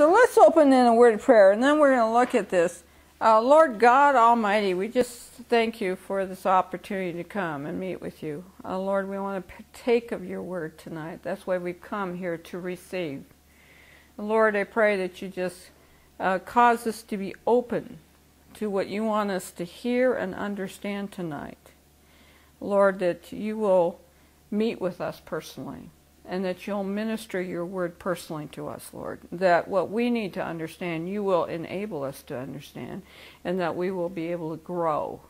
So let's open in a word of prayer, and then we're going to look at this. Uh, Lord God Almighty, we just thank you for this opportunity to come and meet with you. Uh, Lord, we want to partake of your word tonight. That's why we've come here to receive. Lord, I pray that you just uh, cause us to be open to what you want us to hear and understand tonight. Lord, that you will meet with us personally and that you'll minister your word personally to us, Lord. That what we need to understand, you will enable us to understand, and that we will be able to grow.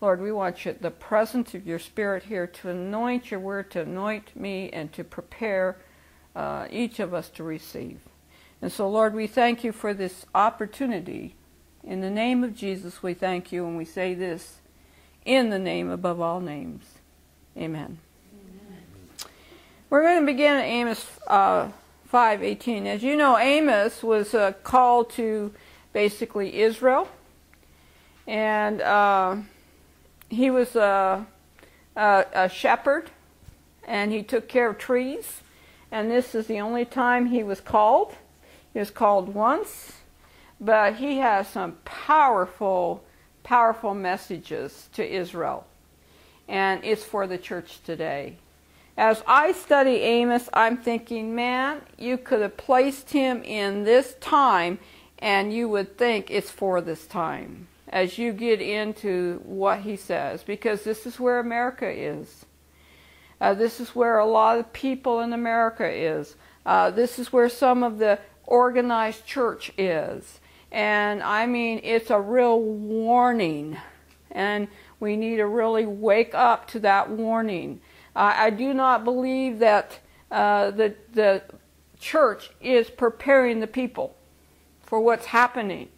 Lord, we want you, the presence of your Spirit here to anoint your word, to anoint me, and to prepare uh, each of us to receive. And so, Lord, we thank you for this opportunity. In the name of Jesus, we thank you, and we say this in the name above all names. Amen. We're going to begin at Amos uh, 5:18. As you know, Amos was called to basically Israel, and uh, he was a, a, a, shepherd, and he took care of trees. And this is the only time he was called. He was called once, but he has some powerful, powerful messages to Israel, and it's for the church today. As I study Amos, I'm thinking, man, you could have placed him in this time and you would think it's for this time as you get into what he says, because this is where America is. Uh, this is where a lot of people in America is. Uh, this is where some of the organized church is. And I mean, it's a real warning. And we need to really wake up to that warning. I do not believe that uh, the, the church is preparing the people for what's happening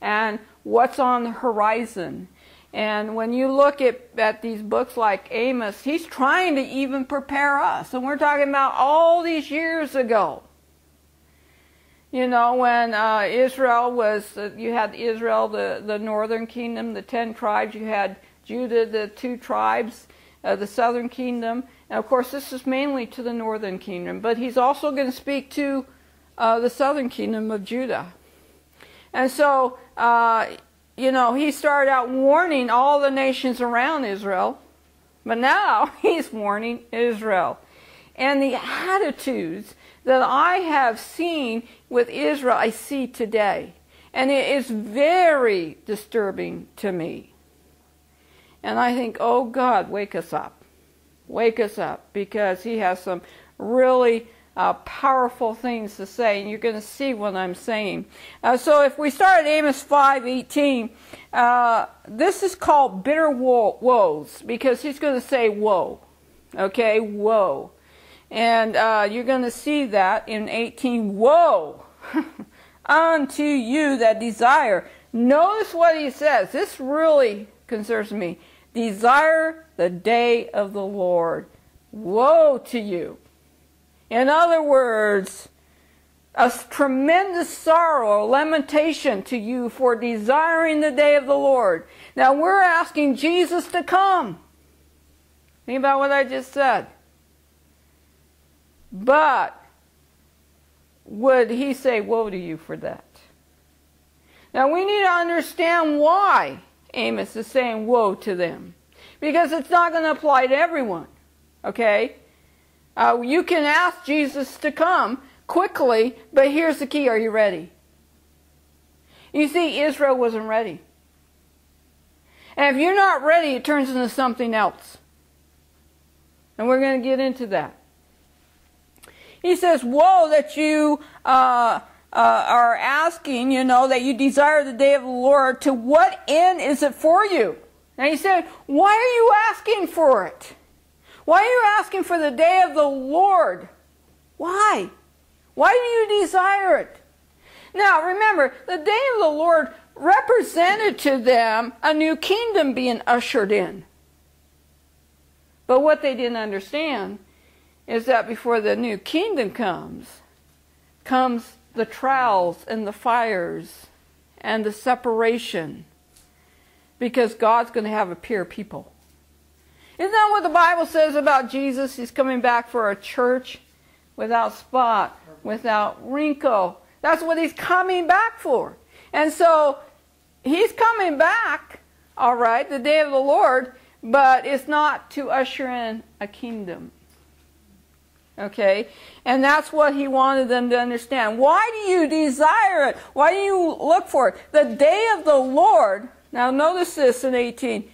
and what's on the horizon. And when you look at, at these books like Amos, he's trying to even prepare us. And we're talking about all these years ago. You know, when uh, Israel was, uh, you had Israel, the, the northern kingdom, the ten tribes, you had Judah, the two tribes, uh, the southern kingdom. And of course, this is mainly to the northern kingdom, but he's also going to speak to uh, the southern kingdom of Judah. And so, uh, you know, he started out warning all the nations around Israel, but now he's warning Israel. And the attitudes that I have seen with Israel, I see today. And it is very disturbing to me. And I think, oh God, wake us up. Wake us up because he has some really uh, powerful things to say, and you're going to see what I'm saying. Uh, so if we start at Amos 5:18, uh, this is called bitter wo- woes because he's going to say woe. Okay, woe. And uh, you're going to see that in 18, woe unto you that desire. Notice what he says. This really concerns me. Desire the day of the Lord. Woe to you. In other words, a tremendous sorrow, lamentation to you for desiring the day of the Lord. Now we're asking Jesus to come. Think about what I just said. But would he say, Woe to you for that? Now we need to understand why Amos is saying woe to them. Because it's not going to apply to everyone. Okay? Uh, you can ask Jesus to come quickly, but here's the key are you ready? You see, Israel wasn't ready. And if you're not ready, it turns into something else. And we're going to get into that. He says, Woe that you uh, uh, are asking, you know, that you desire the day of the Lord, to what end is it for you? And he said, Why are you asking for it? Why are you asking for the day of the Lord? Why? Why do you desire it? Now, remember, the day of the Lord represented to them a new kingdom being ushered in. But what they didn't understand is that before the new kingdom comes, comes the trials and the fires and the separation because God's going to have a pure people. Isn't that what the Bible says about Jesus? He's coming back for a church without spot, without wrinkle, That's what he's coming back for. And so he's coming back, all right, the day of the Lord, but it's not to usher in a kingdom. Okay? And that's what he wanted them to understand. Why do you desire it? Why do you look for it? The day of the Lord, now notice this in 18,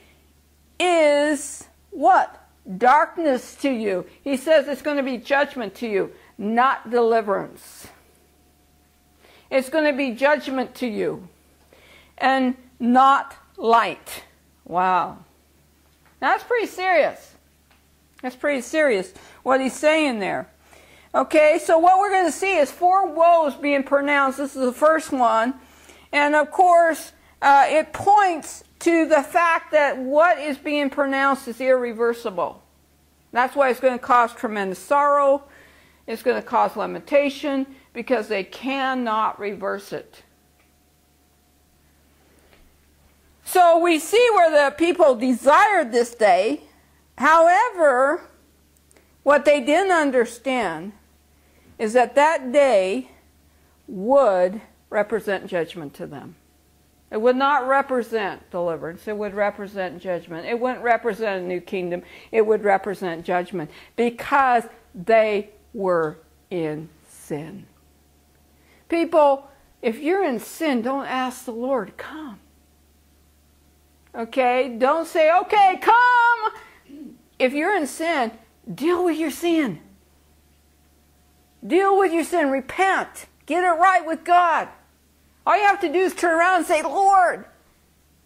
is what? Darkness to you. He says it's going to be judgment to you, not deliverance. It's going to be judgment to you and not light. Wow. That's pretty serious. That's pretty serious what he's saying there. Okay, so what we're going to see is four woes being pronounced. This is the first one. And of course, uh, it points to the fact that what is being pronounced is irreversible. That's why it's going to cause tremendous sorrow. It's going to cause lamentation because they cannot reverse it. So we see where the people desired this day. However, what they didn't understand is that that day would represent judgment to them. It would not represent deliverance. It would represent judgment. It wouldn't represent a new kingdom. It would represent judgment because they were in sin. People, if you're in sin, don't ask the Lord, come. Okay? Don't say, okay, come. If you're in sin, deal with your sin. Deal with your sin. Repent. Get it right with God. All you have to do is turn around and say, Lord,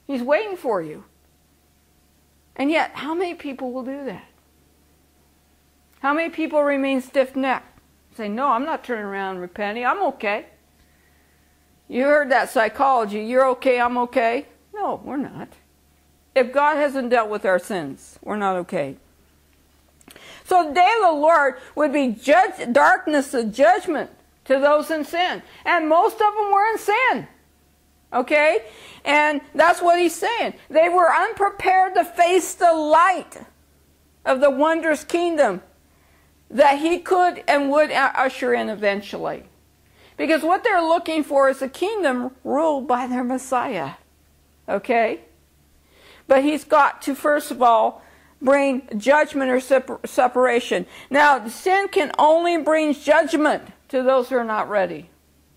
He's waiting for you. And yet, how many people will do that? How many people remain stiff necked? Say, No, I'm not turning around repenting. I'm okay. You heard that psychology. You're okay, I'm okay. No, we're not. If God hasn't dealt with our sins, we're not okay. So the day of the Lord would be judge, darkness of judgment to those in sin. And most of them were in sin. Okay? And that's what he's saying. They were unprepared to face the light of the wondrous kingdom that he could and would usher in eventually. Because what they're looking for is a kingdom ruled by their Messiah. Okay? But he's got to, first of all, bring judgment or separ- separation. Now, sin can only bring judgment to those who are not ready.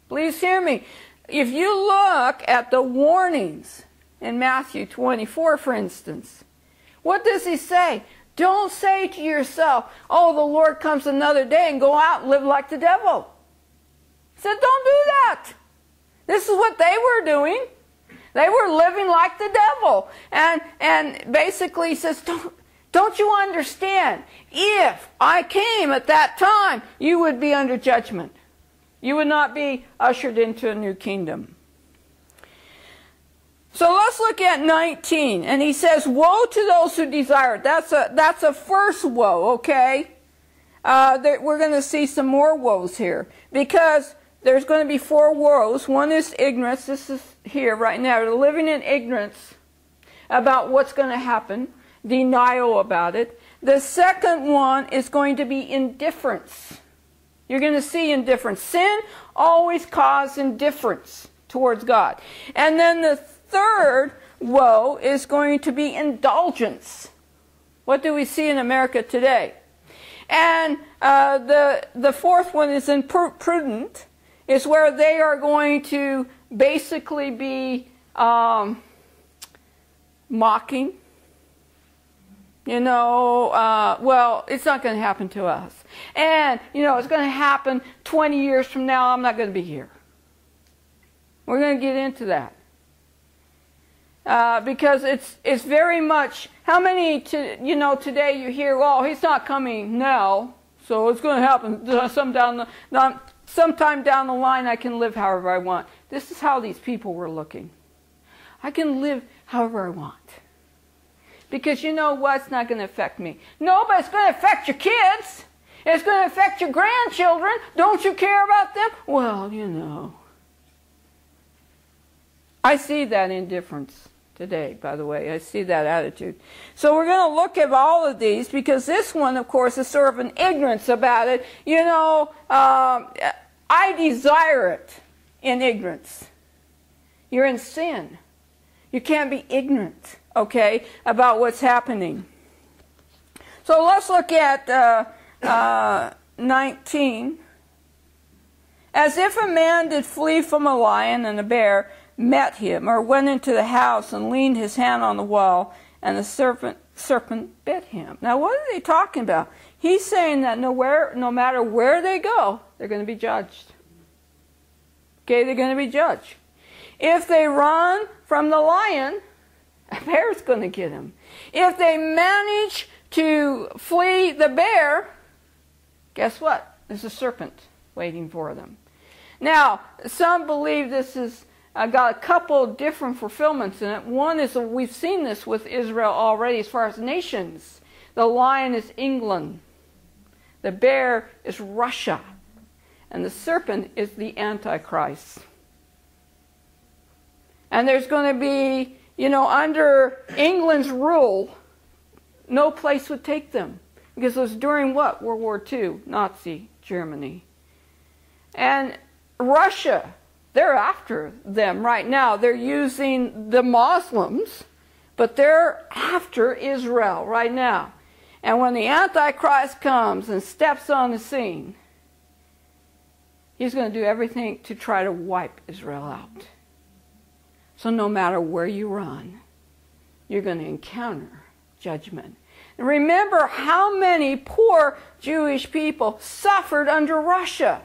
Please hear me. If you look at the warnings in Matthew 24, for instance, what does he say? Don't say to yourself, oh, the Lord comes another day and go out and live like the devil. He said, don't do that. This is what they were doing. They were living like the devil. And, and basically he says, don't, don't you understand? If I came at that time, you would be under judgment. You would not be ushered into a new kingdom. So let's look at 19. And he says, Woe to those who desire it. That's a, that's a first woe, okay? Uh, we're going to see some more woes here. Because there's going to be four woes. One is ignorance. This is here right now. They're living in ignorance about what's going to happen denial about it. The second one is going to be indifference. You're going to see indifference. Sin always causes indifference towards God. And then the third woe is going to be indulgence. What do we see in America today? And uh, the, the fourth one is imprudent, is where they are going to basically be um, mocking, you know, uh, well, it's not going to happen to us. And, you know, it's going to happen 20 years from now. I'm not going to be here. We're going to get into that. Uh, because it's it's very much how many to you know today you hear well he's not coming now so it's going to happen some down the sometime down the line I can live however I want this is how these people were looking I can live however I want because you know what's not going to affect me. No, but it's going to affect your kids. It's going to affect your grandchildren. Don't you care about them? Well, you know. I see that indifference today, by the way. I see that attitude. So we're going to look at all of these because this one, of course, is sort of an ignorance about it. You know, um, I desire it. In ignorance. You're in sin. You can't be ignorant, okay, about what's happening. So let's look at uh, uh, 19. As if a man did flee from a lion and a bear met him, or went into the house and leaned his hand on the wall, and the serpent, serpent bit him. Now, what are they talking about? He's saying that nowhere, no matter where they go, they're going to be judged. Okay, they're going to be judged. If they run from the lion, a bear's going to get them. If they manage to flee the bear, guess what? There's a serpent waiting for them. Now, some believe this has uh, got a couple different fulfillments in it. One is we've seen this with Israel already as far as nations. The lion is England, the bear is Russia, and the serpent is the Antichrist. And there's going to be, you know, under England's rule, no place would take them. Because it was during what? World War II, Nazi Germany. And Russia, they're after them right now. They're using the Muslims, but they're after Israel right now. And when the Antichrist comes and steps on the scene, he's going to do everything to try to wipe Israel out. So no matter where you run, you're going to encounter judgment. And remember how many poor Jewish people suffered under Russia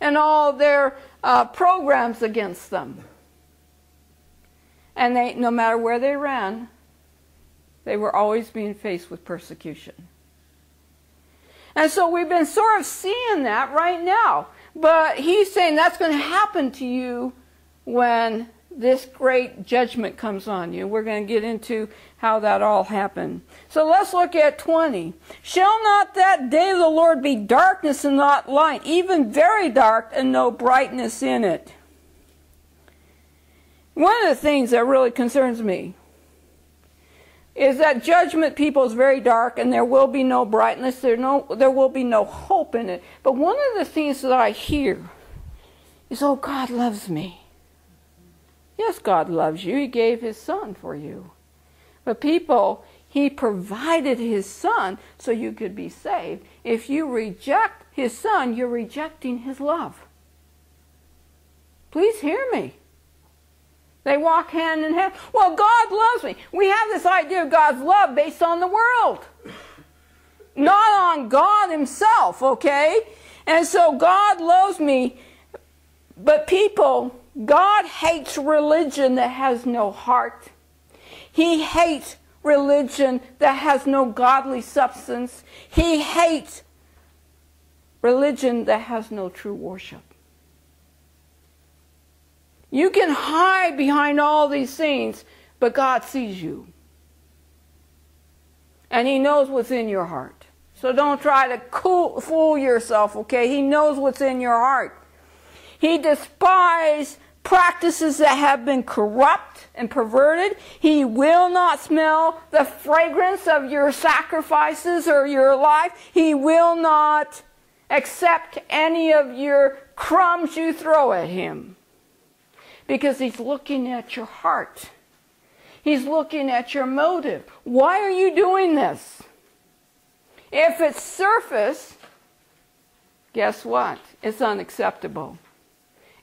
and all their uh, programs against them. And they, no matter where they ran, they were always being faced with persecution. And so we've been sort of seeing that right now. But he's saying that's going to happen to you when this great judgment comes on you. We're going to get into how that all happened. So let's look at 20. Shall not that day of the Lord be darkness and not light, even very dark and no brightness in it? One of the things that really concerns me is that judgment people is very dark and there will be no brightness, there, no, there will be no hope in it. But one of the things that I hear is, oh, God loves me. Yes, God loves you. He gave His Son for you. But people, He provided His Son so you could be saved. If you reject His Son, you're rejecting His love. Please hear me. They walk hand in hand. Well, God loves me. We have this idea of God's love based on the world, not on God Himself, okay? And so God loves me, but people God hates religion that has no heart. He hates religion that has no godly substance. He hates religion that has no true worship. You can hide behind all these things, but God sees you. And He knows what's in your heart. So don't try to cool, fool yourself, okay? He knows what's in your heart. He despises practices that have been corrupt and perverted. He will not smell the fragrance of your sacrifices or your life. He will not accept any of your crumbs you throw at him because he's looking at your heart. He's looking at your motive. Why are you doing this? If it's surface, guess what? It's unacceptable.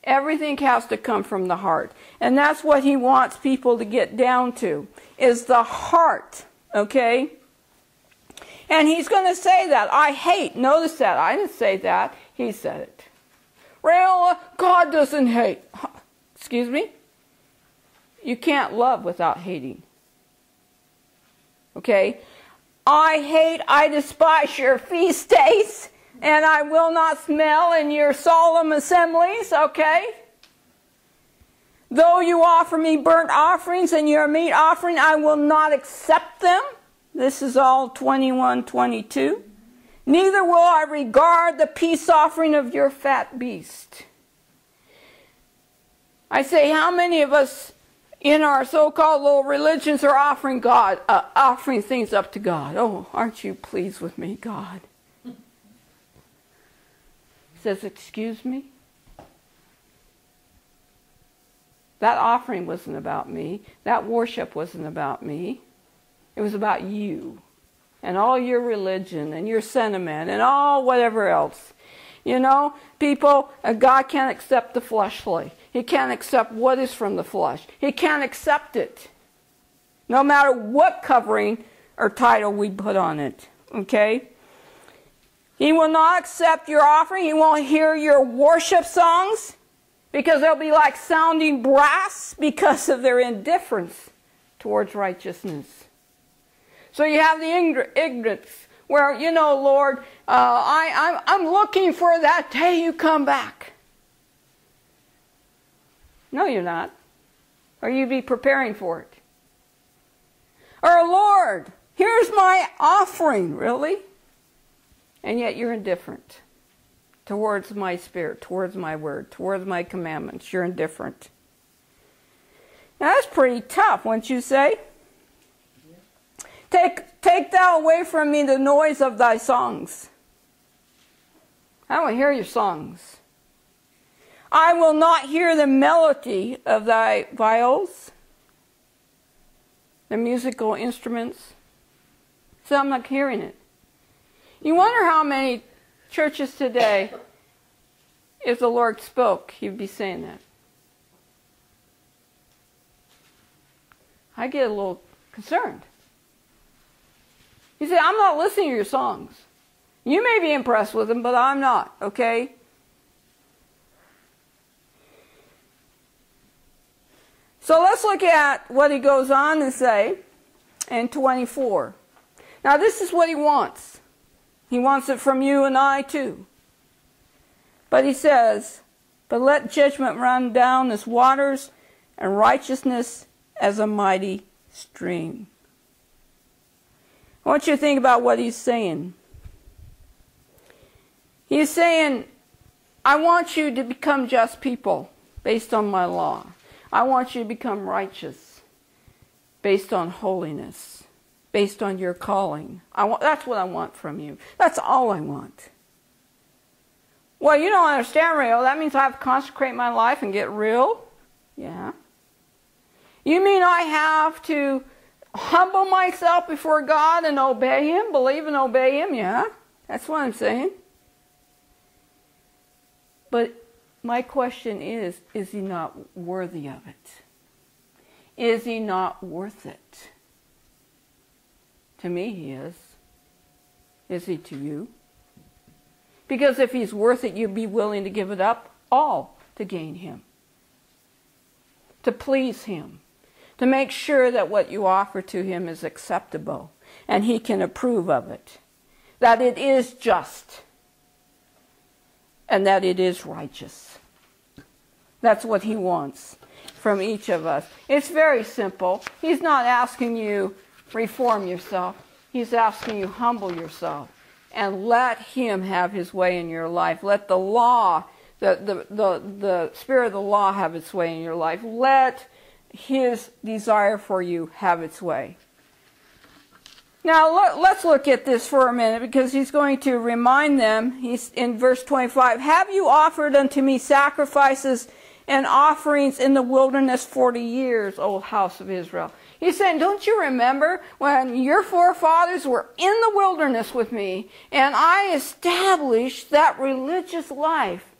Everything has to come from the heart. And that's what he wants people to get down to, is the heart, okay? And he's going to say that. I hate. Notice that. I didn't say that. He said it. Rayola, God doesn't hate. Excuse me? You can't love without hating. Okay? I hate, I despise your feast days and I will not smell in your solemn assemblies, okay? Though you offer me burnt offerings and your meat offering, I will not accept them. This is all 21 22. Neither will I regard the peace offering of your fat beast. I say, how many of us in our so-called little religions are offering God, uh, offering things up to God? Oh, aren't you pleased with me, God? He says, Excuse me? That offering wasn't about me. That worship wasn't about me. It was about you and all your religion and your sentiment and all whatever else. You know, people, uh, God can't accept the fleshly. He can't accept what is from the flesh. He can't accept it. No matter what covering or title we put on it. Okay? He will not accept your offering. He won't hear your worship songs because they'll be like sounding brass because of their indifference towards righteousness. So you have the ignorance where, you know, Lord, uh, I, I'm, I'm looking for that day you come back. No, you're not. Or you be preparing for it. Or, Lord, here's my offering, really? And yet you're indifferent towards my spirit, towards my word, towards my commandments. You're indifferent. Now, that's pretty tough, wouldn't you say? Take, take thou away from me the noise of thy songs. I don't hear your songs. I will not hear the melody of thy viols, the musical instruments. So I'm not hearing it. You wonder how many churches today, if the Lord spoke, he'd be saying that. I get a little concerned. He said, I'm not listening to your songs. You may be impressed with them, but I'm not, okay? So let's look at what he goes on to say in 24. Now, this is what he wants. He wants it from you and I too. But he says, But let judgment run down as waters, and righteousness as a mighty stream. I want you to think about what he's saying. He's saying, I want you to become just people based on my law. I want you to become righteous based on holiness, based on your calling. I want, that's what I want from you. That's all I want. Well, you don't understand, real. That means I have to consecrate my life and get real? Yeah. You mean I have to humble myself before God and obey Him, believe and obey Him, yeah, that's what I'm saying. But my question is is He not worthy of it? Is He not worth it? To me, He is. Is He to you? Because if He's worth it, you'd be willing to give it up all to gain Him, to please Him to make sure that what you offer to him is acceptable and he can approve of it, that it is just, and that it is righteous. That's what he wants from each of us. It's very simple. He's not asking you reform yourself. He's asking you humble yourself and let him have his way in your life. Let the law, the, the, the, the spirit of the law have its way in your life. Let his desire for you have its way. Now let's look at this for a minute because he's going to remind them. He's in verse 25. Have you offered unto me sacrifices and offerings in the wilderness 40 years, O house of Israel? He's saying, don't you remember when your forefathers were in the wilderness with me and I established that religious life,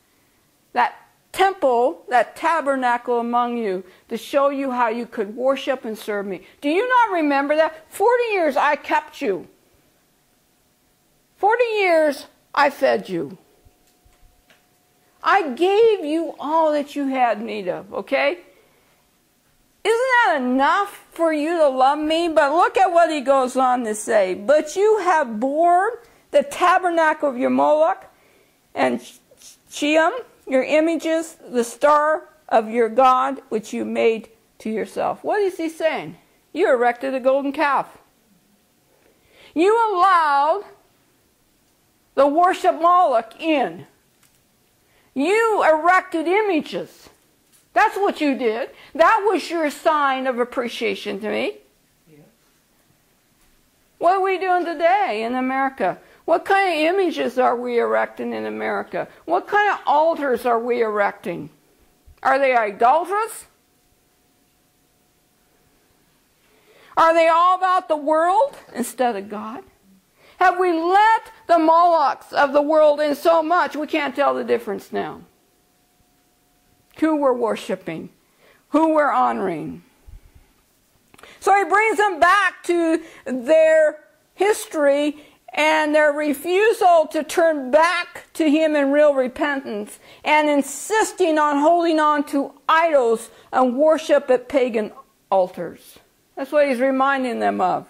that temple, that tabernacle among you, to show you how you could worship and serve me. Do you not remember that? Forty years I kept you. Forty years I fed you. I gave you all that you had need of, okay? Isn't that enough for you to love me? But look at what he goes on to say. But you have borne the tabernacle of your Moloch and Chiun, your images, the star of your God, which you made to yourself. What is he saying? You erected a golden calf. You allowed the worship Moloch in. You erected images. That's what you did. That was your sign of appreciation to me. Yeah. What are we doing today in America? What kind of images are we erecting in America? What kind of altars are we erecting? Are they idolatrous? Are they all about the world instead of God? Have we let the Molochs of the world in so much we can't tell the difference now? Who we're worshiping, who we're honoring. So he brings them back to their history and their refusal to turn back to him in real repentance and insisting on holding on to idols and worship at pagan altars. That's what he's reminding them of.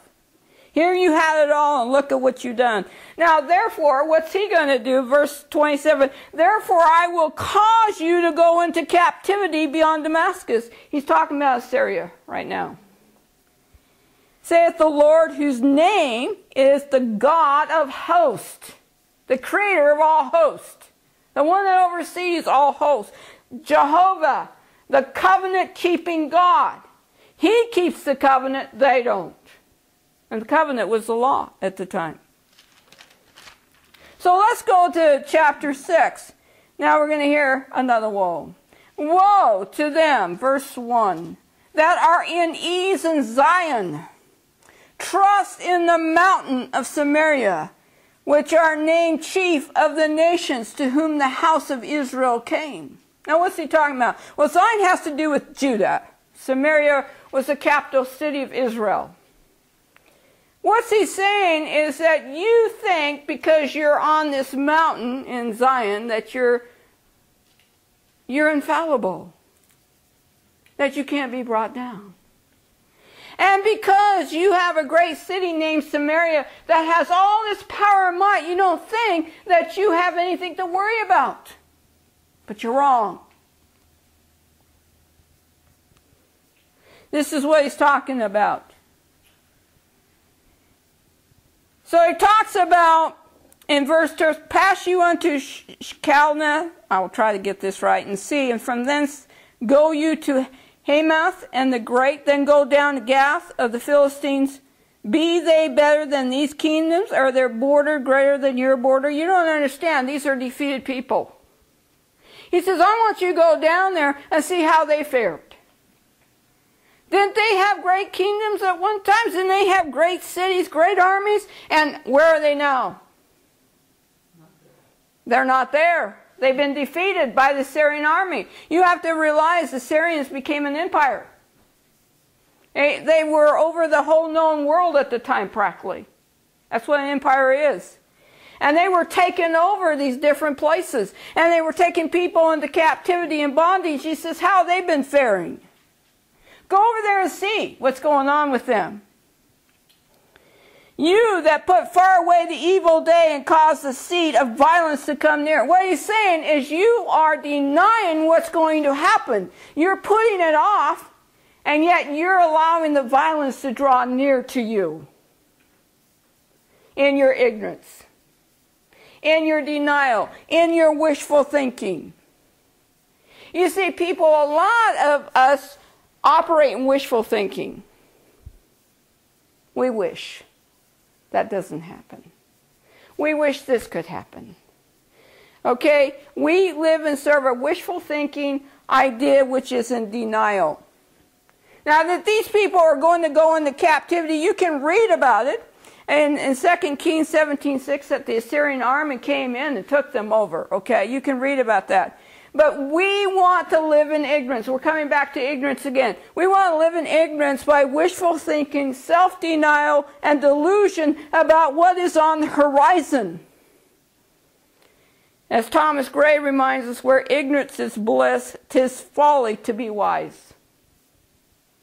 Here you had it all, and look at what you've done. Now, therefore, what's he going to do? Verse 27 Therefore, I will cause you to go into captivity beyond Damascus. He's talking about Assyria right now saith the Lord, whose name is the God of hosts, the creator of all hosts, the one that oversees all hosts, Jehovah, the covenant keeping God. He keeps the covenant, they don't. And the covenant was the law at the time. So let's go to chapter 6. Now we're going to hear another woe. Woe to them, verse 1, that are in ease in Zion trust in the mountain of Samaria, which are named chief of the nations to whom the house of Israel came. Now, what's he talking about? Well, Zion has to do with Judah. Samaria was the capital city of Israel. What's he saying is that you think because you're on this mountain in Zion that you're you're infallible. That you can't be brought down. And because you have a great city named Samaria that has all this power and might, you don't think that you have anything to worry about. But you're wrong. This is what he's talking about. So he talks about in verse 2 pass you unto Calneh. I will try to get this right and see. And from thence go you to Hamath and the great then go down to Gath of the Philistines. Be they better than these kingdoms? Are their border greater than your border? You don't understand. These are defeated people. He says, I want you to go down there and see how they fared. Didn't they have great kingdoms at one time? Didn't they have great cities, great armies? And where are they now? They're not there. They've been defeated by the Syrian army. You have to realize the Syrians became an empire. They were over the whole known world at the time, practically. That's what an empire is. And they were taking over these different places. And they were taking people into captivity and bondage. He says, How have they been faring? Go over there and see what's going on with them. You that put far away the evil day and cause the seed of violence to come near. What he's saying is you are denying what's going to happen. You're putting it off, and yet you're allowing the violence to draw near to you in your ignorance, in your denial, in your wishful thinking. You see, people, a lot of us operate in wishful thinking. We wish. That doesn't happen. We wish this could happen. Okay? We live and serve a wishful thinking idea which is in denial. Now that these people are going to go into captivity, you can read about it. And in 2 Kings 17 6, that the Assyrian army came in and took them over. Okay, you can read about that. But we want to live in ignorance. We're coming back to ignorance again. We want to live in ignorance by wishful thinking, self denial, and delusion about what is on the horizon. As Thomas Gray reminds us, where ignorance is bliss, tis folly to be wise.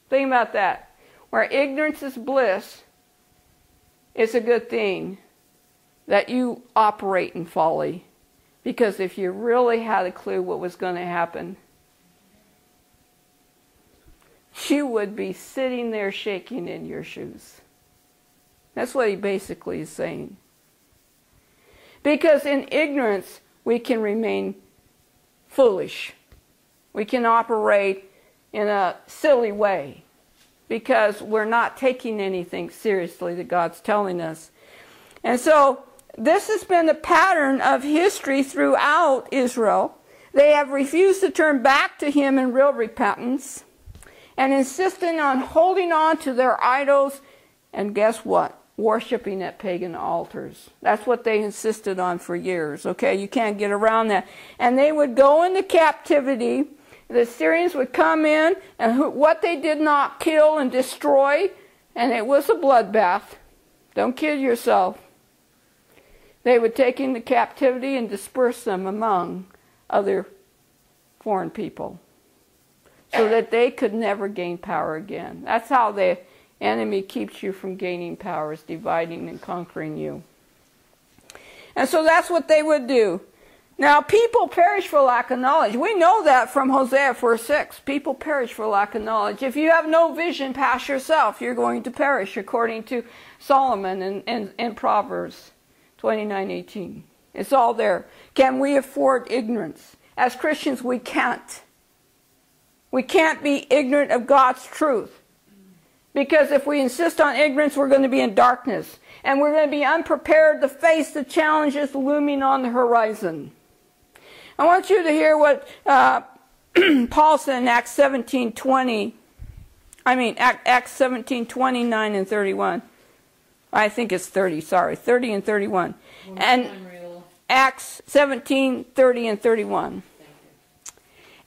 Think about that. Where ignorance is bliss, it's a good thing that you operate in folly because if you really had a clue what was going to happen, you would be sitting there shaking in your shoes. That's what he basically is saying. Because in ignorance, we can remain foolish. We can operate in a silly way because we're not taking anything seriously that God's telling us. And so this has been the pattern of history throughout Israel. They have refused to turn back to Him in real repentance. and insisting on holding on to their idols. And guess what? Worshipping at pagan altars. That's what they insisted on for years. Okay, you can't get around that. And they would go into captivity. The Syrians would come in, and who, what they did not kill and destroy, and it was a bloodbath. Don't kid yourself. They would take into captivity and disperse them among other foreign people so that they could never gain power again. That's how the enemy keeps you from gaining power, is dividing and conquering you. And so that's what they would do. Now, people perish for lack of knowledge. We know that from Hosea 4 6. People perish for lack of knowledge. If you have no vision past yourself, you're going to perish, according to Solomon in, in Proverbs 29 18. It's all there. Can we afford ignorance? As Christians, we can't. We can't be ignorant of God's truth. Because if we insist on ignorance, we're going to be in darkness. And we're going to be unprepared to face the challenges looming on the horizon. I want you to hear what uh, Paul said in Acts 17 20. I mean, Acts 17 29 and 31. I think it's 30, sorry. 30 and 31. And Acts 17 30 and 31.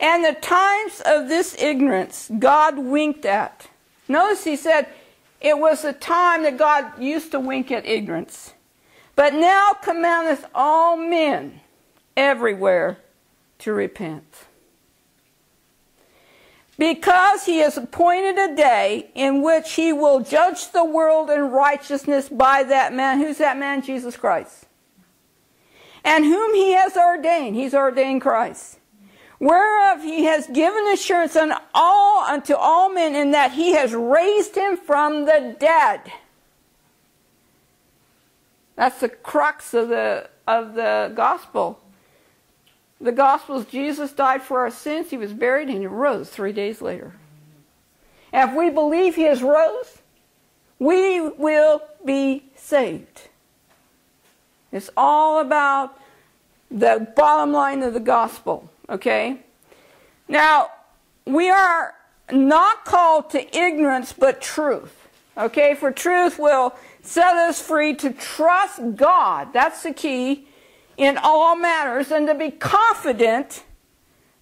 And the times of this ignorance God winked at. Notice he said it was a time that God used to wink at ignorance. But now commandeth all men everywhere to repent. Because he has appointed a day in which he will judge the world in righteousness by that man. Who's that man? Jesus Christ. And whom he has ordained. He's ordained Christ whereof he has given assurance on all, unto all men in that he has raised him from the dead. That's the crux of the, of the gospel. The gospel is Jesus died for our sins, he was buried, and he rose three days later. And if we believe he has rose, we will be saved. It's all about the bottom line of the gospel. Okay? Now, we are not called to ignorance but truth. Okay? For truth will set us free to trust God. That's the key in all matters and to be confident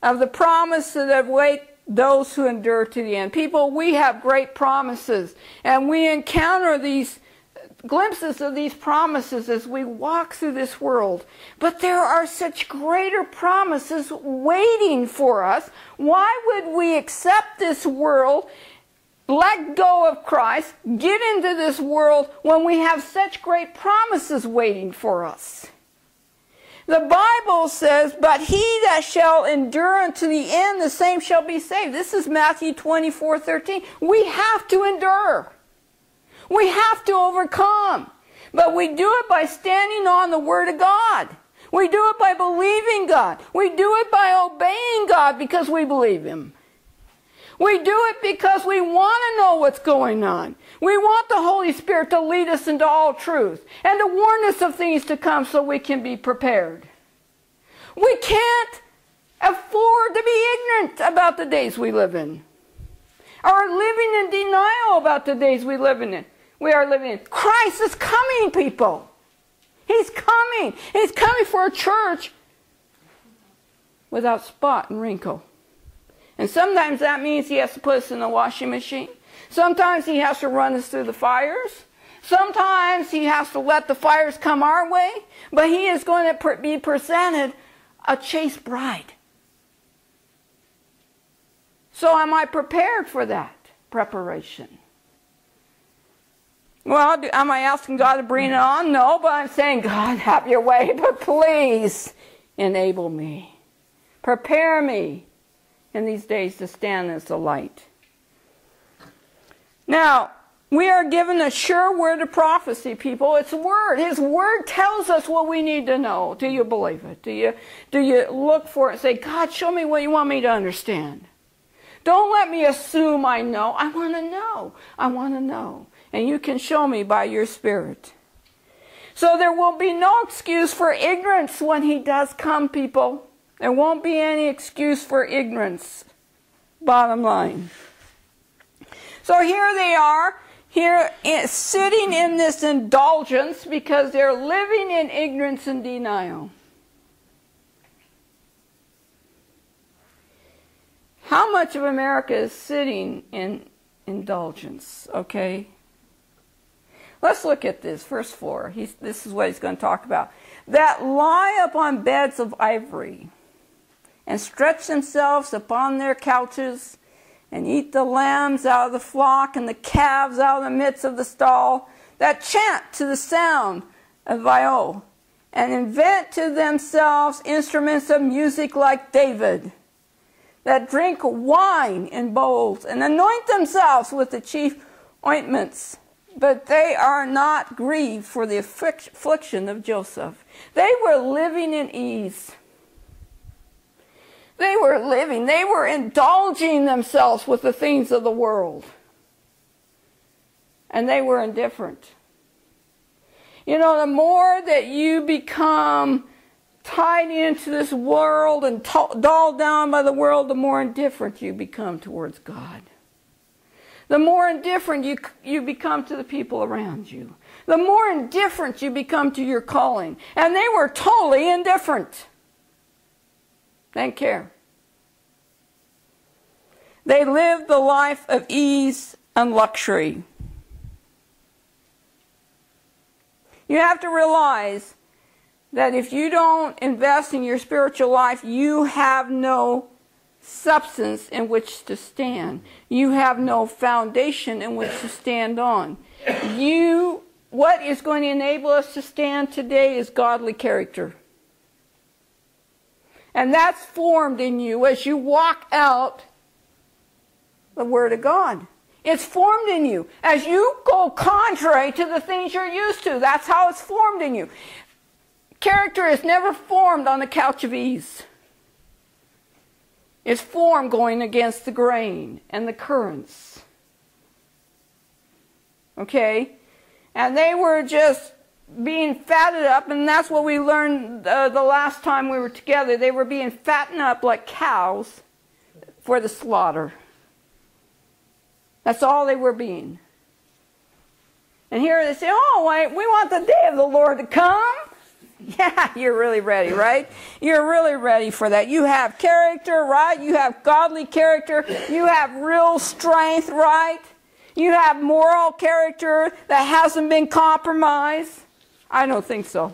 of the promise that await those who endure to the end. People, we have great promises and we encounter these glimpses of these promises as we walk through this world. But there are such greater promises waiting for us. Why would we accept this world, let go of Christ, get into this world when we have such great promises waiting for us? The Bible says, But he that shall endure unto the end, the same shall be saved. This is Matthew 24 13. We have to endure. We have to overcome. But we do it by standing on the Word of God. We do it by believing God. We do it by obeying God because we believe Him. We do it because we want to know what's going on. We want the Holy Spirit to lead us into all truth and to warn us of things to come so we can be prepared. We can't afford to be ignorant about the days we live in or living in denial about the days we live in we are living in. Christ is coming, people. He's coming. He's coming for a church without spot and wrinkle. And sometimes that means he has to put us in the washing machine. Sometimes he has to run us through the fires. Sometimes he has to let the fires come our way. But he is going to be presented a chaste bride. So am I prepared for that preparation? Well, am I asking God to bring it on? No, but I'm saying, God, have your way, but please enable me. Prepare me in these days to stand as a light. Now, we are given a sure word of prophecy, people. It's word. His word tells us what we need to know. Do you believe it? Do you, do you look for it say, God, show me what you want me to understand? Don't let me assume I know. I want to know. I want to know and you can show me by your Spirit. So there will be no excuse for ignorance when He does come, people. There won't be any excuse for ignorance. Bottom line. So here they are, here sitting in this indulgence because they're living in ignorance and denial. How much of America is sitting in indulgence? Okay. Let's look at this, verse 4. He's, this is what he's going to talk about. That lie upon beds of ivory and stretch themselves upon their couches and eat the lambs out of the flock and the calves out of the midst of the stall, that chant to the sound of viol, and invent to themselves instruments of music like David, that drink wine in bowls and anoint themselves with the chief ointments, but they are not grieved for the affliction of Joseph. They were living in ease. They were living, they were indulging themselves with the things of the world. And they were indifferent. You know, the more that you become tied into this world and dulled down by the world, the more indifferent you become towards God. The more indifferent you, you become to the people around you. The more indifferent you become to your calling. And they were totally indifferent. They didn't care. They lived the life of ease and luxury. You have to realize that if you don't invest in your spiritual life, you have no substance in which to stand. You have no foundation in which to stand on. You what is going to enable us to stand today is godly character. And that's formed in you as you walk out the Word of God. It's formed in you. As you go contrary to the things you're used to, that's how it's formed in you. Character is never formed on the couch of ease. It's formed going against the grain and the currents. Okay? And they were just being fatted up, and that's what we learned uh, the last time we were together. They were being fattened up like cows for the slaughter. That's all they were being. And here they say, oh, wait, we want the day of the Lord to come. Yeah, you're really ready, right? You're really ready for that. You have character, right? You have godly character. You have real strength, right? You have moral character that hasn't been compromised. I don't think so.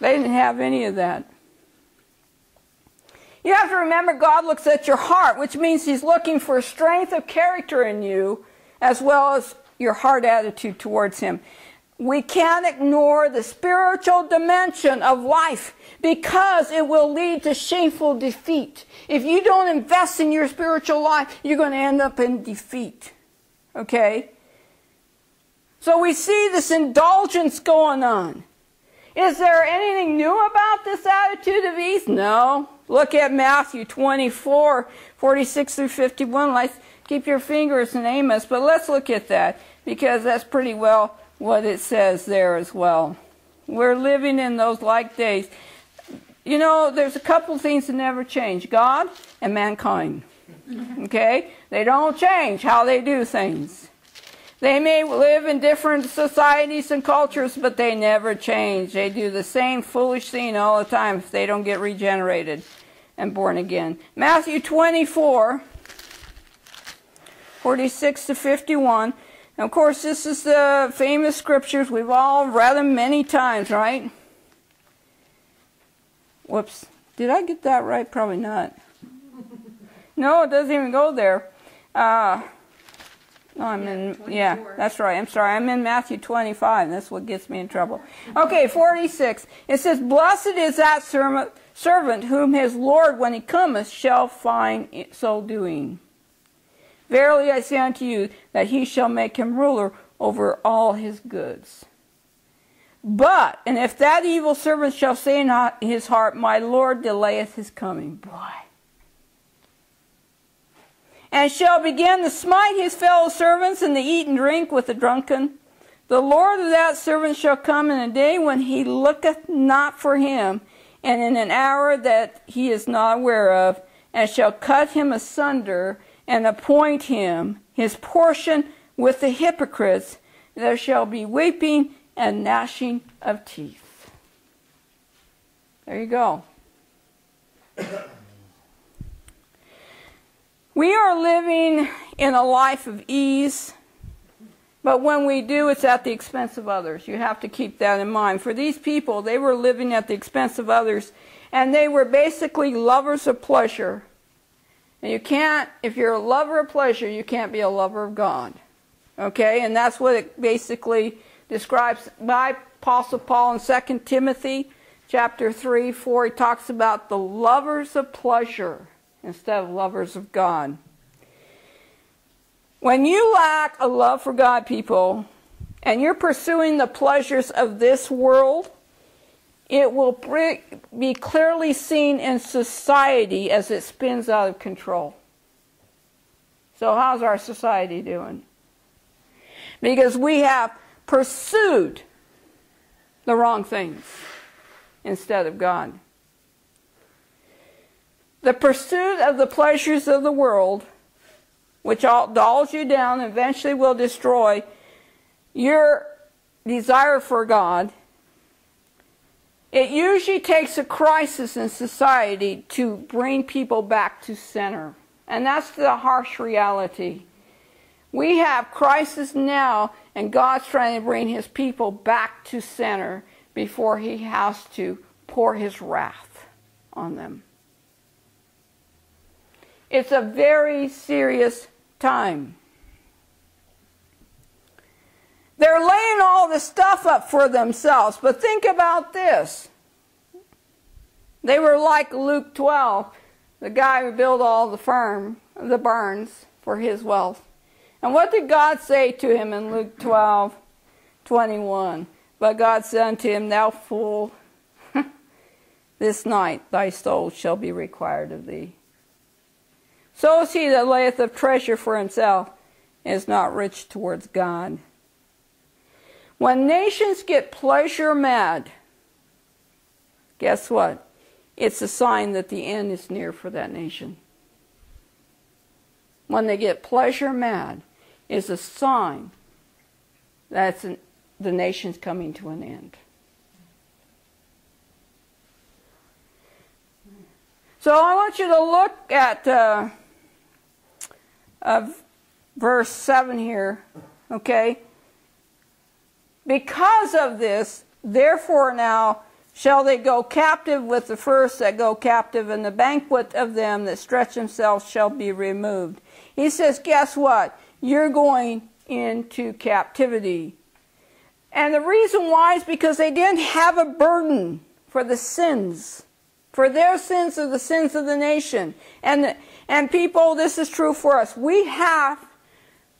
They didn't have any of that. You have to remember God looks at your heart, which means He's looking for strength of character in you as well as your heart attitude towards Him. We can't ignore the spiritual dimension of life because it will lead to shameful defeat. If you don't invest in your spiritual life, you're going to end up in defeat. Okay? So we see this indulgence going on. Is there anything new about this attitude of ease? No. Look at Matthew 24, 46 through 51. Let's keep your fingers in Amos, but let's look at that because that's pretty well what it says there as well. We're living in those like days. You know, there's a couple things that never change God and mankind. Okay? They don't change how they do things. They may live in different societies and cultures, but they never change. They do the same foolish thing all the time if they don't get regenerated and born again. Matthew 24, 46 to 51. And of course, this is the famous scriptures. We've all read them many times, right? Whoops. Did I get that right? Probably not. No, it doesn't even go there. Uh, no, I'm yeah, in, 24. yeah, that's right. I'm sorry. I'm in Matthew 25. That's what gets me in trouble. Okay, 46. It says, Blessed is that servant whom his Lord, when he cometh, shall find so doing. Verily I say unto you, that he shall make him ruler over all his goods. But, and if that evil servant shall say in his heart, My Lord delayeth his coming. Boy and shall begin to smite his fellow servants and to eat and drink with the drunken. The Lord of that servant shall come in a day when he looketh not for him, and in an hour that he is not aware of, and shall cut him asunder, and appoint him his portion with the hypocrites. There shall be weeping and gnashing of teeth. There you go. We are living in a life of ease, but when we do, it's at the expense of others. You have to keep that in mind. For these people, they were living at the expense of others, and they were basically lovers of pleasure. And you can't, if you're a lover of pleasure, you can't be a lover of God. Okay? And that's what it basically describes by Apostle Paul in 2 Timothy chapter 3, 4. He talks about the lovers of pleasure instead of lovers of God. When you lack a love for God, people, and you're pursuing the pleasures of this world, it will be clearly seen in society as it spins out of control. So, how's our society doing? Because we have pursued the wrong things instead of God. The pursuit of the pleasures of the world, which all dulls you down, eventually will destroy your desire for God. It usually takes a crisis in society to bring people back to center. And that's the harsh reality. We have crisis now, and God's trying to bring his people back to center before he has to pour his wrath on them. It's a very serious time. They're laying all the stuff up for themselves, but think about this. They were like Luke 12, the guy who built all the farm, the barns for his wealth. And what did God say to him in Luke 12, 21? But God said unto him, Thou fool, this night thy soul shall be required of thee. So is he that layeth up treasure for himself is not rich towards God. When nations get pleasure mad, guess what? It's a sign that the end is near for that nation. When they get pleasure mad, is a sign that an, the nation's coming to an end. So I want you to look at uh, of verse 7 here, okay? Because of this, therefore now shall they go captive with the first that go captive, and the banquet of them that stretch themselves shall be removed. He says, guess what? You're going into captivity. And the reason why is because they didn't have a burden for the sins, for their sins or the sins of the nation. And the, and people, this is true for us. We have,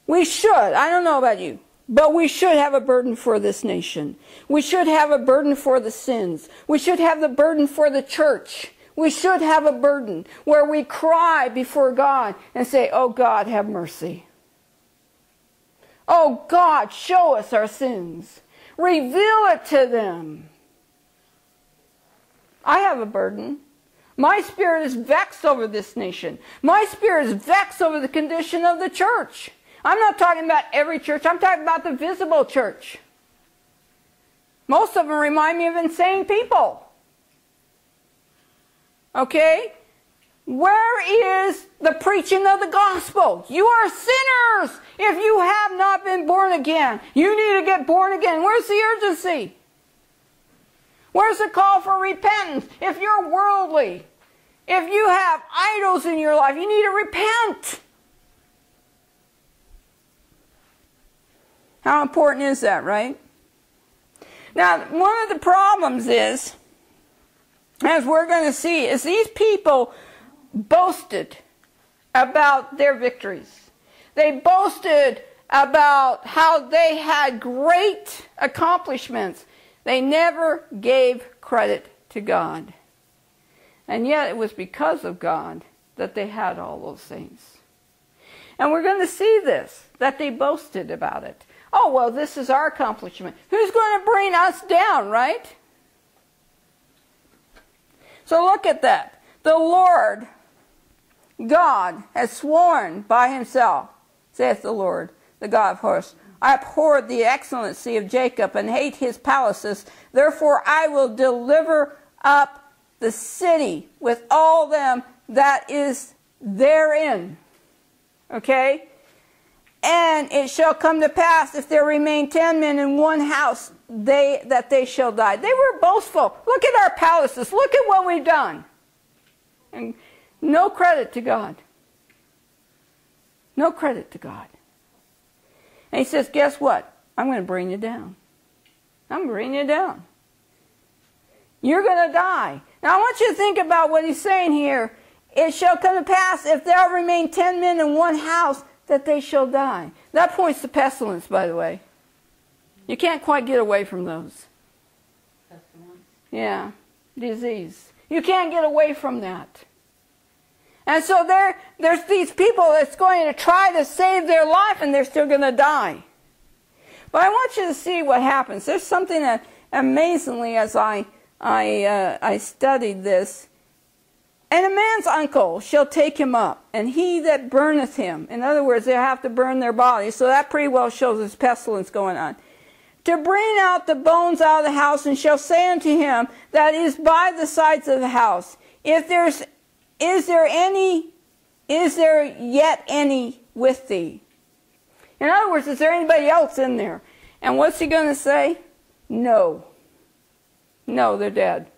we should, I don't know about you, but we should have a burden for this nation. We should have a burden for the sins. We should have the burden for the church. We should have a burden where we cry before God and say, Oh God, have mercy. Oh God, show us our sins. Reveal it to them. I have a burden. My spirit is vexed over this nation. My spirit is vexed over the condition of the church. I'm not talking about every church, I'm talking about the visible church. Most of them remind me of insane people. Okay? Where is the preaching of the gospel? You are sinners if you have not been born again. You need to get born again. Where's the urgency? Where's the call for repentance? If you're worldly, if you have idols in your life, you need to repent. How important is that, right? Now, one of the problems is, as we're going to see, is these people boasted about their victories. They boasted about how they had great accomplishments. They never gave credit to God. And yet it was because of God that they had all those things. And we're going to see this, that they boasted about it. Oh, well, this is our accomplishment. Who's going to bring us down, right? So look at that. The Lord God has sworn by himself, saith the Lord, the God of hosts. I abhor the excellency of Jacob and hate his palaces. Therefore I will deliver up the city with all them that is therein. Okay? And it shall come to pass if there remain ten men in one house, they that they shall die. They were boastful. Look at our palaces. Look at what we've done. And no credit to God. No credit to God. And he says, Guess what? I'm going to bring you down. I'm bringing you down. You're going to die. Now I want you to think about what he's saying here. It shall come to pass if there remain ten men in one house that they shall die. That points to pestilence, by the way. You can't quite get away from those. Pestilence? Yeah, disease. You can't get away from that. And so there, there's these people that's going to try to save their life and they're still going to die. But I want you to see what happens. There's something that amazingly, as I, I, uh, I studied this, and a man's uncle shall take him up, and he that burneth him. In other words, they have to burn their bodies. So that pretty well shows there's pestilence going on. To bring out the bones out of the house, and shall say unto him that is by the sides of the house, If there's is there any, is there yet any with thee? In other words, is there anybody else in there? And what's he going to say? No. No, they're dead.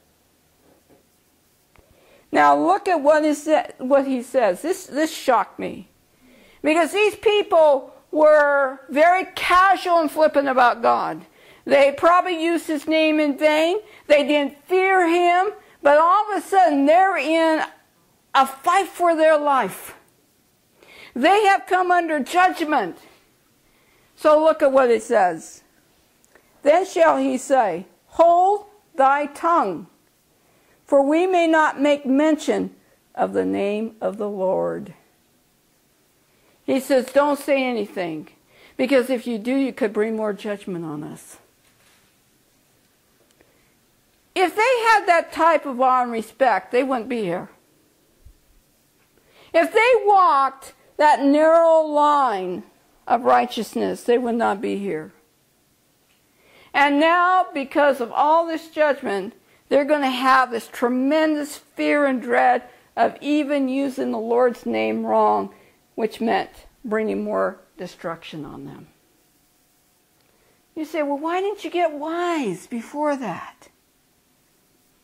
Now look at what, is that, what he says. This, this shocked me. Because these people were very casual and flippant about God. They probably used his name in vain. They didn't fear him. But all of a sudden, they're in a fight for their life. They have come under judgment. So look at what it says. Then shall he say, Hold thy tongue, for we may not make mention of the name of the Lord. He says, Don't say anything, because if you do, you could bring more judgment on us. If they had that type of awe and respect, they wouldn't be here. If they walked that narrow line of righteousness, they would not be here. And now, because of all this judgment, they're going to have this tremendous fear and dread of even using the Lord's name wrong, which meant bringing more destruction on them. You say, well, why didn't you get wise before that?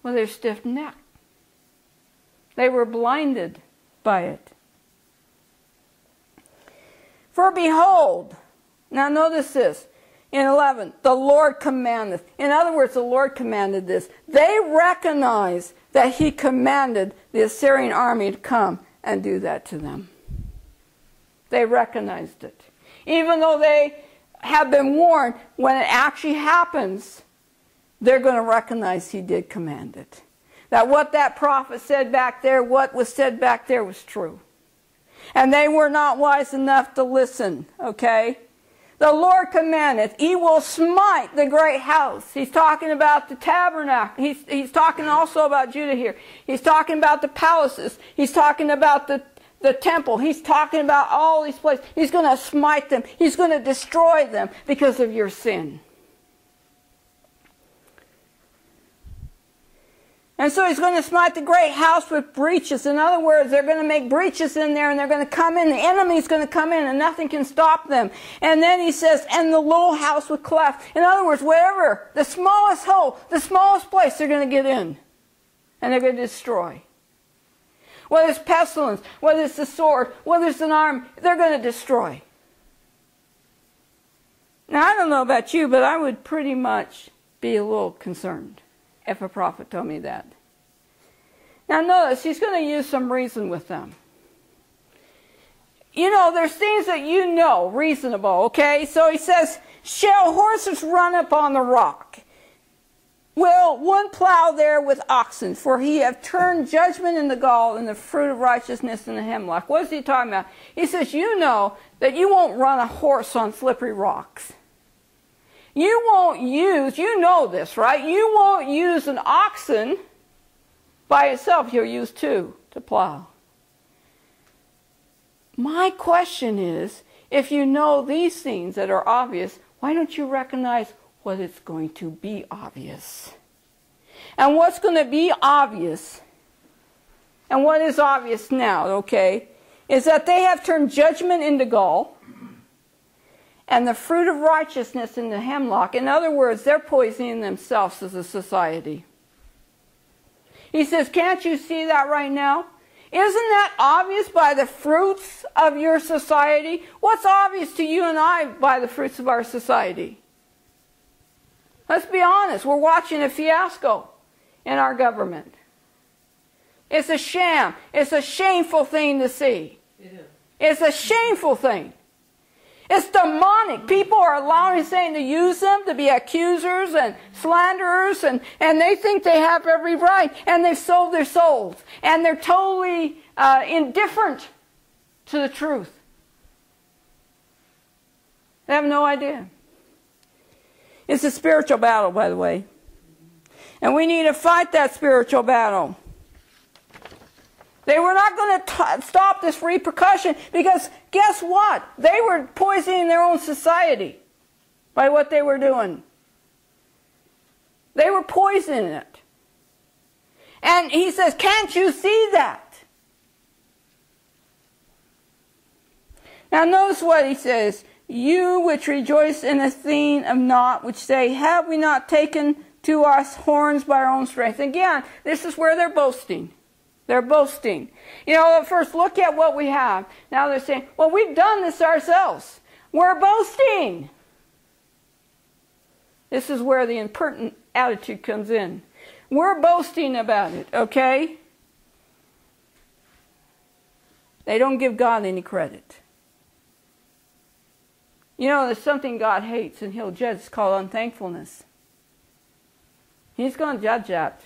Well, they're stiff necked. They were blinded by it. For behold, now notice this in 11, the Lord commandeth. In other words, the Lord commanded this. They recognize that He commanded the Assyrian army to come and do that to them. They recognized it. Even though they have been warned, when it actually happens, they're going to recognize He did command it. That what that prophet said back there, what was said back there was true. And they were not wise enough to listen, okay? The Lord commandeth, He will smite the great house. He's talking about the tabernacle. He's, he's talking also about Judah here. He's talking about the palaces. He's talking about the, the temple. He's talking about all these places. He's going to smite them. He's going to destroy them because of your sin. And so he's going to smite the great house with breaches. In other words, they're going to make breaches in there and they're going to come in. The enemy's going to come in and nothing can stop them. And then he says, and the little house with cleft. In other words, wherever, the smallest hole, the smallest place, they're going to get in. And they're going to destroy. Whether it's pestilence, whether it's the sword, whether it's an arm, they're going to destroy. Now, I don't know about you, but I would pretty much be a little concerned if a prophet told me that. Now notice, he's going to use some reason with them. You know, there's things that you know, reasonable, okay? So he says, shall horses run upon the rock? Will one plow there with oxen? For he have turned judgment in the gall and the fruit of righteousness in the hemlock. What is he talking about? He says, you know that you won't run a horse on slippery rocks. You won't use, you know this, right? You won't use an oxen by itself. You'll use two to plow. my question is if you know these things that are obvious, why don't you recognize what is going to be obvious? And what's going to be obvious, and what is obvious now, okay, is that they have turned judgment into gall and the fruit of righteousness in the hemlock. In other words, they're poisoning themselves as a society. He says, Can't you see that right now? Isn't that obvious by the fruits of your society? What's obvious to you and I by the fruits of our society? Let's be honest, we're watching a fiasco in our government. It's a sham. It's a shameful thing to see. It is. It's a shameful thing. It's demonic. People are allowing Satan to use them to be accusers and slanderers, and, and they think they have every right, and they've sold their souls, and they're totally uh, indifferent to the truth. They have no idea. It's a spiritual battle, by the way. And we need to fight that spiritual battle. They were not going to stop this repercussion because guess what? They were poisoning their own society by what they were doing. They were poisoning it. And he says, Can't you see that? Now, notice what he says. You which rejoice in a thing of naught, which say, Have we not taken to us horns by our own strength? Again, this is where they're boasting. They're boasting. You know, first look at what we have. Now they're saying, well, we've done this ourselves. We're boasting. This is where the impertinent attitude comes in. We're boasting about it, okay? They don't give God any credit. You know, there's something God hates and He'll judge. It's called unthankfulness. He's going to judge that.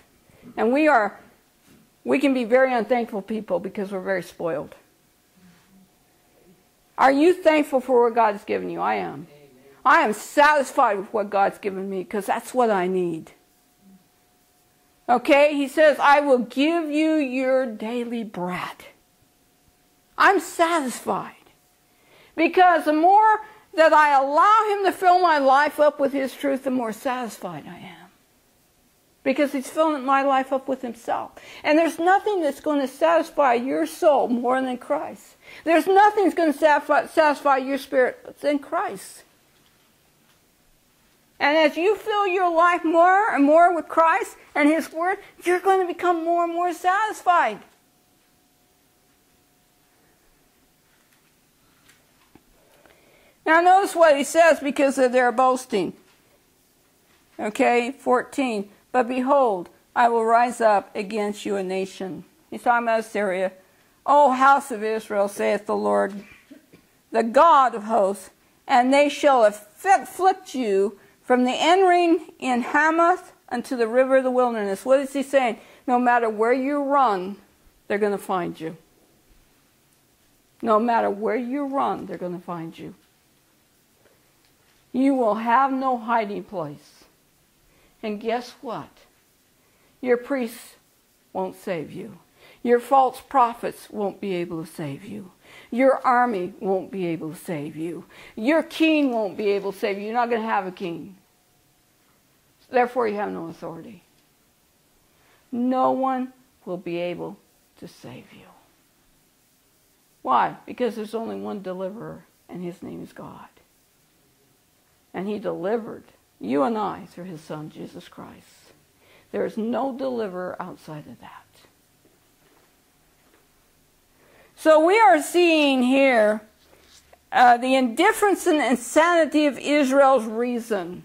And we are we can be very unthankful people because we're very spoiled. Are you thankful for what God has given you? I am. I am satisfied with what God's given me because that's what I need. Okay? He says, I will give you your daily bread. I'm satisfied. Because the more that I allow Him to fill my life up with His truth, the more satisfied I am because he's filling my life up with himself. And there's nothing that's going to satisfy your soul more than Christ. There's nothing that's going to satisfy, satisfy your spirit than Christ. And as you fill your life more and more with Christ and His Word, you're going to become more and more satisfied. Now, notice what he says because of their boasting. Okay, 14. But behold, I will rise up against you a nation. He's talking about Assyria. O house of Israel, saith the Lord, the God of hosts, and they shall afflict you from the entering in Hamath unto the river of the wilderness. What is he saying? No matter where you run, they're going to find you. No matter where you run, they're going to find you. You will have no hiding place. And guess what? Your priests won't save you. Your false prophets won't be able to save you. Your army won't be able to save you. Your king won't be able to save you. You're not going to have a king. Therefore, you have no authority. No one will be able to save you. Why? Because there's only one deliverer, and his name is God. And he delivered you and I through his son, Jesus Christ. There is no deliverer outside of that. So we are seeing here uh, the indifference and insanity of Israel's reason,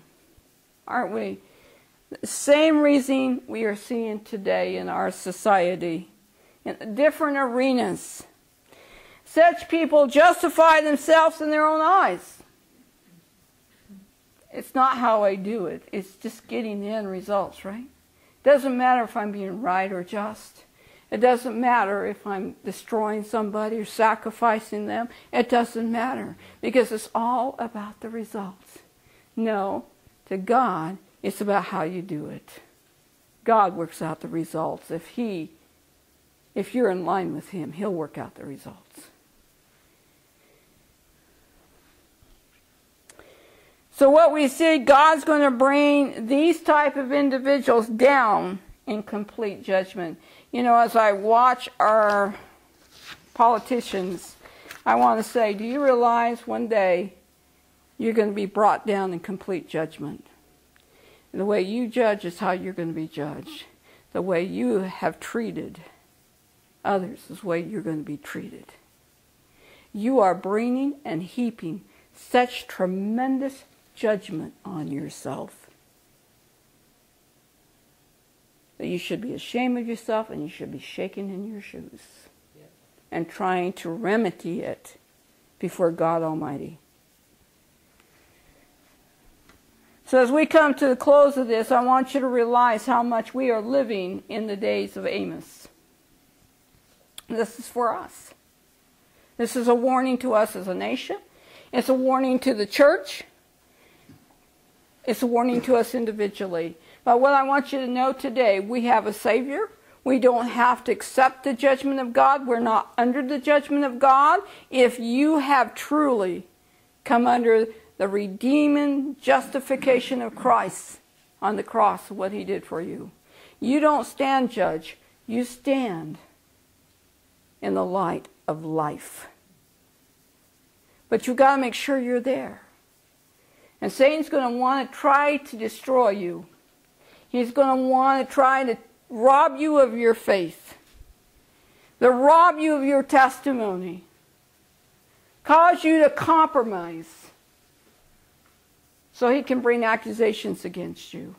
aren't we? Same reason we are seeing today in our society in different arenas. Such people justify themselves in their own eyes. It's not how I do it. It's just getting the end results, right? It Doesn't matter if I'm being right or just. It doesn't matter if I'm destroying somebody or sacrificing them. It doesn't matter because it's all about the results. No, to God, it's about how you do it. God works out the results. If he if you're in line with him, he'll work out the results. So what we see, God's going to bring these type of individuals down in complete judgment. You know, as I watch our politicians, I want to say, do you realize one day you're going to be brought down in complete judgment? And the way you judge is how you're going to be judged. The way you have treated others is the way you're going to be treated. You are bringing and heaping such tremendous judgment on yourself. That you should be ashamed of yourself and you should be shaking in your shoes and trying to remedy it before God Almighty. So, as we come to the close of this, I want you to realize how much we are living in the days of Amos. This is for us. This is a warning to us as a nation. It's a warning to the church. It's a warning to us individually. But what I want you to know today, we have a Savior. We don't have to accept the judgment of God. We're not under the judgment of God. If you have truly come under the redeeming justification of Christ on the cross, what He did for you, you don't stand judge. You stand in the light of life. But you've got to make sure you're there. And Satan's going to want to try to destroy you. He's going to want to try to rob you of your faith, to rob you of your testimony, cause you to compromise so he can bring accusations against you.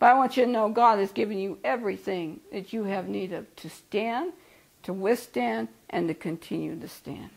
But I want you to know God has given you everything that you have need of to stand, to withstand, and to continue to stand.